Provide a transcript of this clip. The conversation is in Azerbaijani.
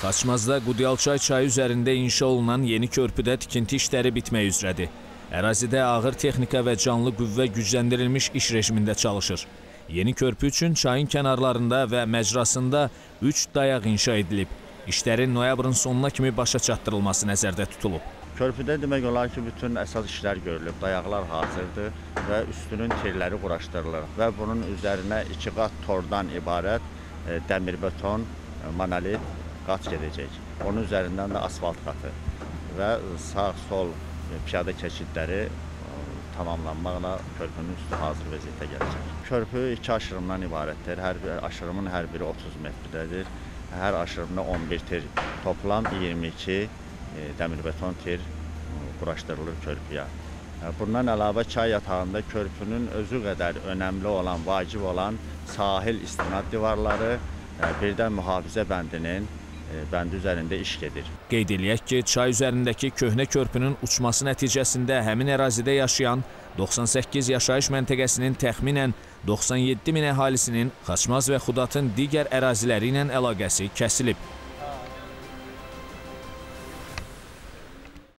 Xaçmazda Qudyalçay çayı üzərində inşa olunan yeni körpüdə tikinti işləri bitmək üzrədir. Ərazidə ağır texnika və canlı qüvvə gücləndirilmiş iş rejimində çalışır. Yeni körpü üçün çayın kənarlarında və məcrasında 3 dayaq inşa edilib. İşlərin noyabrın sonuna kimi başa çatdırılması nəzərdə tutulub. Körpüdə demək olar ki, bütün əsas işlər görülüb, dayaqlar hazırdır və üstünün tirləri quraşdırılır və bunun üzərinə iki qat tordan ibarət e, dəmir-beton, e, monolit qat gedəcək. Onun üzərindən də asfalt qatı və sağ-sol e, piyada keçidləri e, tamamlanmaqla körpünün üstü hazır vəziyyətə gələcək. Körpü iki aşırımdan ibarətdir. Hər bir aşırımın hər biri 30 metrdir. Hər aşırımda 11 tir, toplam 22 e, dəmir-beton tir e, quraşdırılır körpüyə. Bundan əlavə çay yatağında körpünün özü qədər önəmli olan, vacib olan sahil istinad divarları, bir də mühafizə bəndinin bəndi üzərində iş gedir. Qeyd eləyək ki, çay üzərindəki köhnə körpünün uçması nəticəsində həmin ərazidə yaşayan 98 yaşayış məntəqəsinin təxminən 97 min əhalisinin Xaçmaz və Xudatın digər əraziləri ilə əlaqəsi kəsilib.